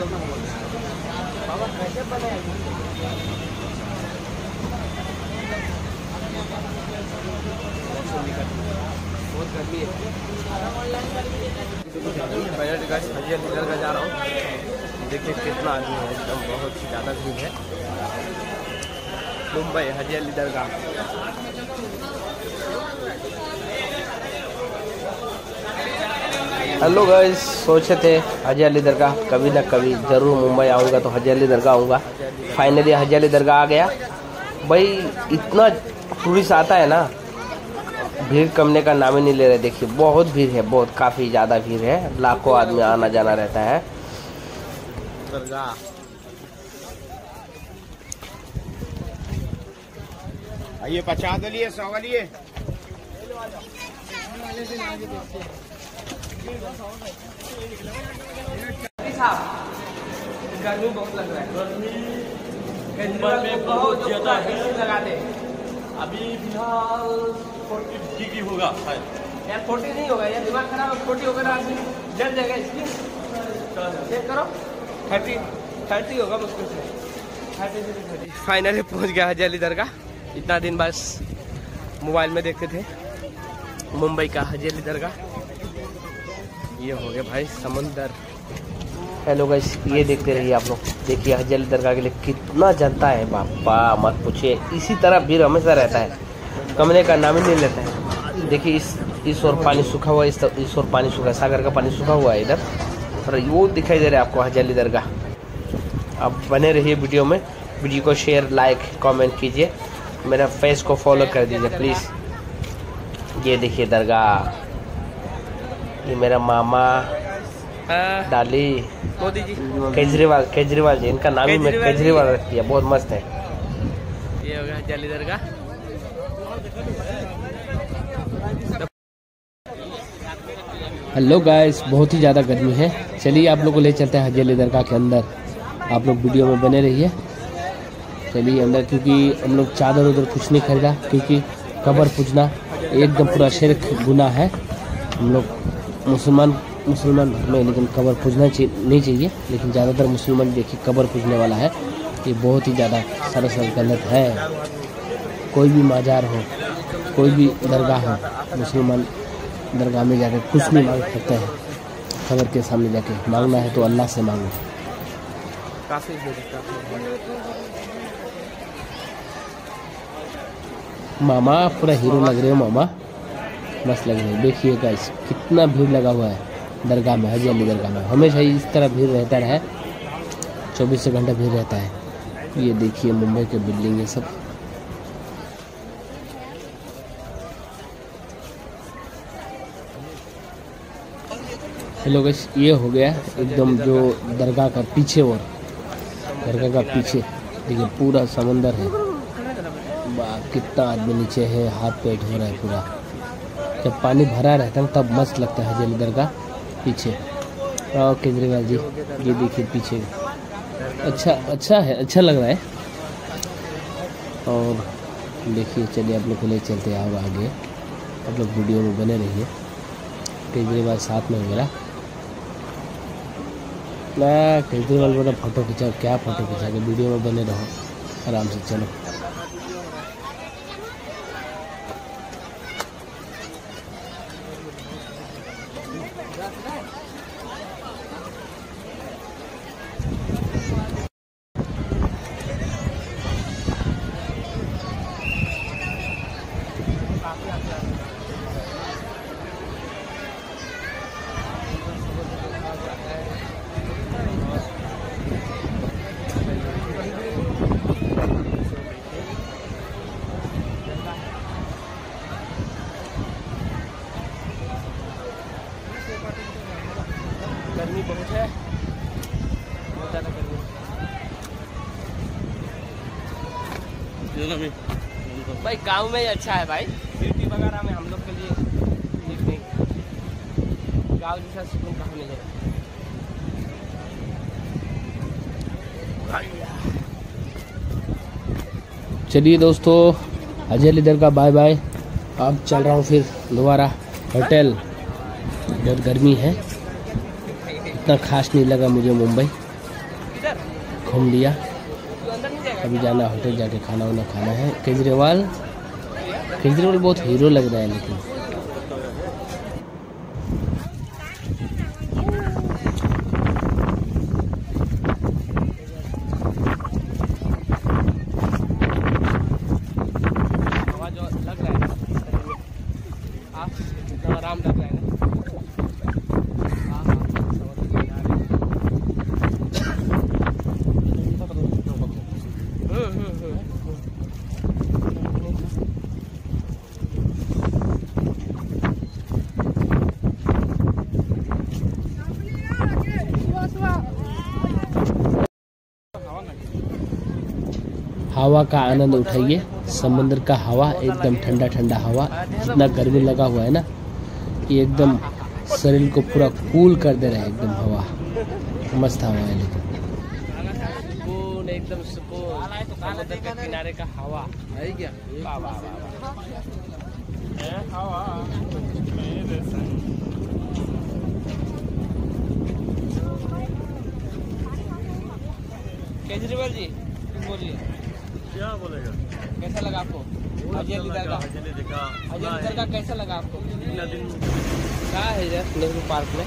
बहुत गर्मी है बजट का हजिया का जा रहा हूँ। देखिए कितना आदमी है, एकदम बहुत ज़्यादा भीड़ है। मुंबई हजिया लीडर का हेलो गाइस सोचे थे हजी अली दरगाह, कभी ना कभी ज़रूर मुंबई आऊँगा तो हजी अली दरगाह आऊँगा। फाइनली हजी अली दरगाह आ गया। भाई, इतना टूरिस्ट आता है ना, भीड़ कमने का नाम ही नहीं ले रहे, देखिए, बहुत भीड़ है, बहुत, काफ़ी ज़्यादा भीड़ है। लाखों आदमी आना जाना रहता है। आइए पचास लिए सौ लिए। गर्मी बहुत लग रहा है केजरीवाल में बहुत ज़्यादा लगा दे अभी फ़िलहाल फोर्टी डिग्री होगा शायद। यार फोर्टी नहीं होगा यार दिमाग खराब है फोर्टी होगा ना आदमी। जल जाएगा इसकी। चेक करो। थर्टी थर्टी होगा मुश्किल से थर्टी से थर्टी फाइनली पहुँच गया हजी अली दरगाह इतना दिन बस मोबाइल में देखते थे। मुंबई का हजी अली दरगाह ये हो गया भाई समंदर। हेलो गाइस, ये देखते रहिए आप लोग। देखिए हजी अली दरगाह के लिए कितना जनता है, बापा, मत पूछिए। इसी तरह भीड़ हमेशा रहता है। कमरे का नाम ही नहीं लेता है। देखिए इस इस और पानी सूखा हुआ इस इस और पानी सूखा सागर का पानी सूखा हुआ है इधर। और वो दिखाई दे रहा है आपको हजी अली दरगाह। आप बने रहिए वीडियो में। वीडियो को शेयर, लाइक, कमेंट कीजिए। मेरा फेस को फॉलो कर दीजिए, प्लीज़। ये देखिए दरगाह। ये मेरा मामा डाली मोदी जी। केजरीवाल केजरीवाल जी इनका नाम ही मैं केजरीवाल रख दिया बहुत मस्त है। ये हो गया जाली दरगाह हेलो गाइस बहुत ही ज़्यादा गर्मी है। चलिए आप लोग को ले चलते हैं हजेली दरगाह के अंदर। आप लोग वीडियो में बने रहिए। चलिए अंदर क्योंकि हम लोग चादर उधर कुछ नहीं खरीदा क्योंकि कबर पूजना एकदम पूरा शेर गुना है। हम लोग मुसलमान मुसलमान धर्म में लेकिन कबर पूजना नहीं चाहिए लेकिन ज़्यादातर मुसलमान देखिए कबर पूजने वाला है। ये बहुत ही ज़्यादा सरासर गलत है। कोई भी माजार हो कोई भी दरगाह हो मुसलमान दरगाह में जाकर कुछ नहीं मांग सकते हैं खबर के सामने जाके मांगना है तो अल्लाह से मांगो। मामा पूरा हीरो लग रहे हो मामा। लग रहे हो। देखिए गाइस कितना भीड़ लगा हुआ है दरगाह में हजी अली दरगाह में। हमेशा ही इस तरह भीड़ रहता है चौबीस घंटा भीड़ रहता है। ये देखिए मुंबई के बिल्डिंग, ये सब। हेलो गाइस ये हो गया एकदम जो दरगाह का पीछे और। दरगाह का पीछे, देखिए पूरा समंदर है। कितना आदमी नीचे है, हाथ पैर धो रहा है पूरा। जब पानी भरा रहता है, तब मस्त लगता है जल दरगाह पीछे। और केजरीवाल जी, ये देखिए पीछे। अच्छा अच्छा है अच्छा लग रहा है। और देखिए, चलिए आप लोग को ले चलते हैं और आगे। आप लोग वीडियो में बने रहिए। केजरीवाल साथ में मेरा मैं केजरीवाल बोला, फ़ोटो खिंचा क्या फ़ोटो खिंचा के वीडियो में बने रहो। आराम से चलो गर्मी बहुत है बहुत ज़्यादा गर्मी भाई गाँव में ही अच्छा है भाई। सिटी वगैरह में हम लोग के लिए ठीक नहीं गाँव जैसा सुकून कहाँ मिलेगा? चलिए दोस्तों अजय इधर का बाय बाय अब चल रहा हूँ फिर दोबारा होटल बहुत गर्मी है। इतना खास नहीं लगा मुझे मुंबई। घूम लिया तू अंदर नहीं जाएगा अभी जाना होटल जाके खाना वाना खाना है। केजरीवाल केजरीवाल बहुत हीरो लग रहा है लेकिन हवा जो लग रहा है ना शरीर में, आप कितना आराम लग रहा है ना हाँ, हाँ, समझ गए यार। हम्म, हम्म, हम्म। हवा का आनंद उठाइए। समंदर का हवा एकदम ठंडा ठंडा हवा। जितना गर्मी लगा हुआ है ना ये एकदम शरीर को पूरा कूल कर दे रहा है एकदम हवा। मस्त हवा है लेकिन। एकदम समुद्र के किनारे का हवा। है क्या? वाह वाह वाह वाह। केजरीवाल जी बोलिए। क्या बोलेगा? कैसा लगा आपको? अजय लीडर का। अजय लीडर का कैसा लगा आपको? इतना दिन क्या है इधर नेहरू पार्क में?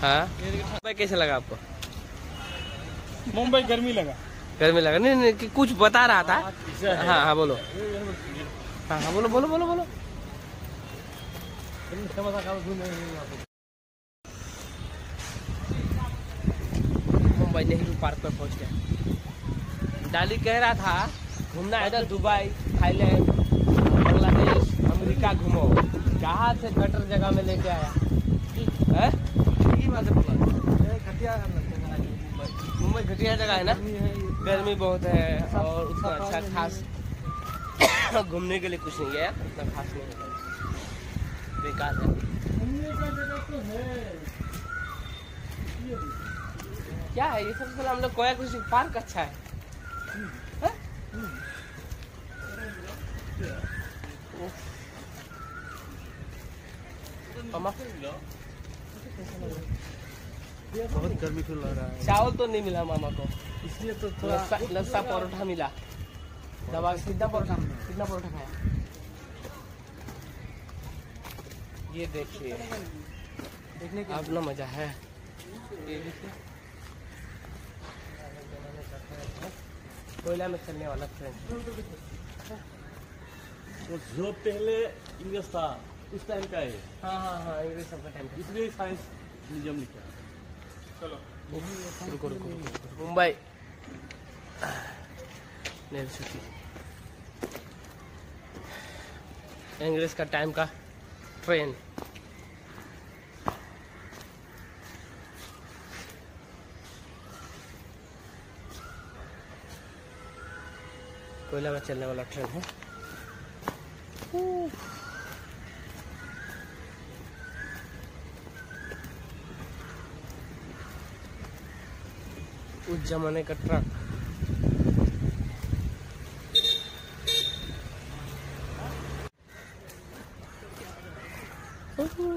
हाँ? मुंबई कैसा लगा आपको? मुंबई गर्मी लगा। गर्मी लगा। नहीं नहीं कि कुछ बता रहा था। हाँ हाँ। बोलो। हाँ हाँ बोलो बोलो बोलो बोलो। मुंबई नेहरू पार्क पर पहुँच गए डाली कह रहा था घूमना है इधर दुबई थाईलैंड बांग्लादेश अमेरिका घूमो। कहाँ से गटर जगह में लेके आया। हैं? मुंबई घटिया जगह है ना? गर्मी बहुत है और उतना अच्छा खास घूमने के लिए कुछ नहीं गया उतना खास नहीं है बेकार है। क्या है ये सबसे हम लोग कोया कृषि पार्क अच्छा है। हैं? बहुत गर्मी फील हो रहा है। चावल तो नहीं मिला मामा को। इसलिए तो लस्सा लस्सा परोठा मिला। दवा कितना परोठा कितना परोठा खाया? ये देखिए। देखने के अपना मज़ा है। कोयला में चलने वाला ट्रेन तो जो पहले इंग्लिश था उस टाइम का है। हाँ हाँ हाँ इंग्लिश सबका टाइम इसलिए साइंस म्यूज़ियम लिखा रुको रुको रुको। मुंबई। इंग्लिश का टाइम का ट्रेन। कोयला में चलने वाला ट्रेन है। उस जमाने का truck Oh.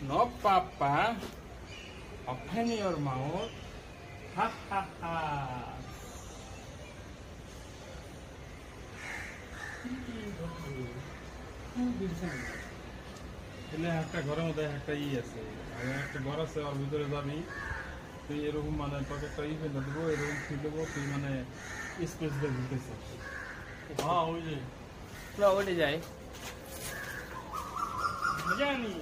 No, Papa. Open your mouth. Ha ha ha. এখানে একটা ঘরের মধ্যে একটা ই আছে আর একটা ঘর আছে ওর ভিতরে যাবি তুই এরকম মানে তোকে একটা ই ফেলে দেবো এরকম ফিল দেবো তুই মানে স্পেস দিয়ে ঢুকেছে হ্যাঁ ওই যে না ওঠে যাই জানি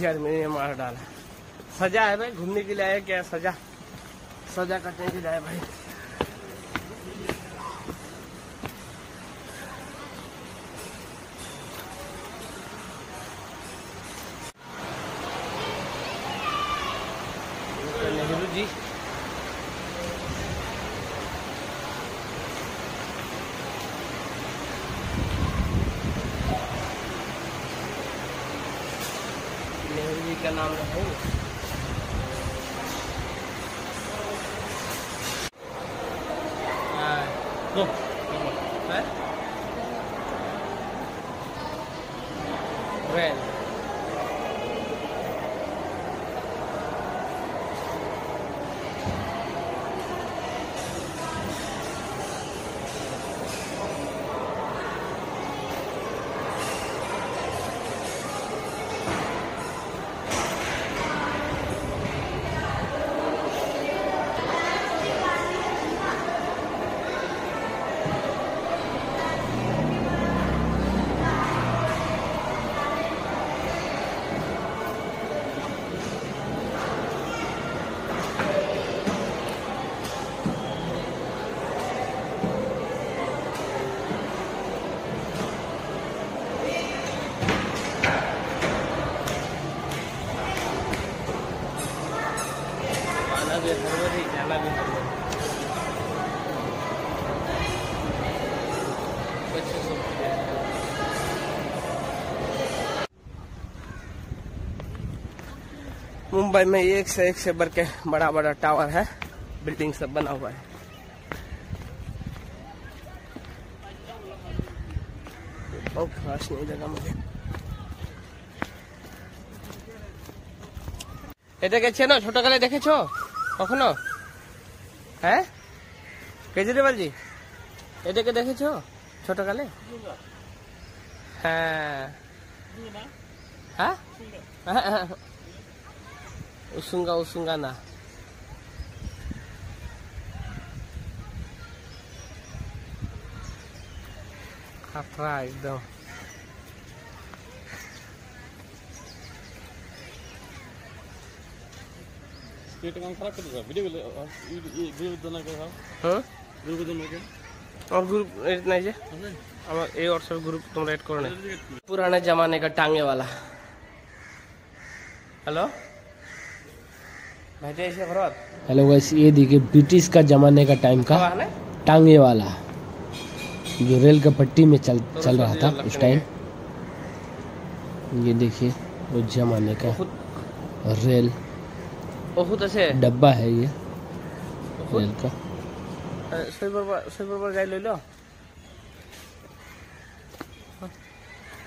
गर्मी ने मार डाला। सजा है भाई, घूमने के लिए आया क्या सजा? सजा कटने के लिए आया भाई। हाँ, है? When? आना भी हरवरी जाना भी हरवरी बच्चों को मुंबई में एक से एक से बढ़ के बड़ा बड़ा टावर है बिल्डिंग सब बना हुआ है बहुत खास नहीं लगा मुझे এটাকে চেনো ছোটকালে দেখেছো কখনো? হ্যাঁ? কেজরিওয়াল জি এটাকে দেখেছ? ছোটকালে? হ্যাঁ। হ্যাঁ? উসুঙ্গা উসুঙ্গা না। খাতরা একদম। हाँ? और ग्रुप एड नहीं जे। हमारा ए और सब ग्रुप तुम ऐड करना पुराने जमाने का टांगे वाला। हेलो हेलो गाइस ये देखिए ब्रिटिश का जमाने का टाइम का टांगे वाला। जो रेल का पट्टी में चल तो चल रहा था उस टाइम ये देखिए वो जमाने का रेल। बहुत अच्छे डब्बा है ये। रेल का। पर पर गाय ले लो।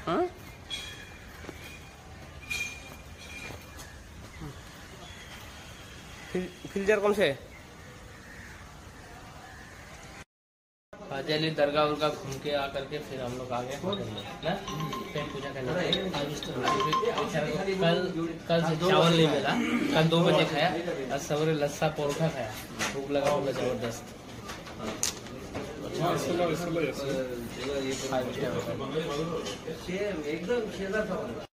हाँ? फ़िल्टर कौन से? है हथेली दरगाह उर्गा घूम के आ करके फिर हम लोग आ गए कल कल से चावल नहीं मिला कल दो बजे खाया आज सवेरे लस्सा पोरखा खाया भूख लगा होगा ज़बरदस्त एकदम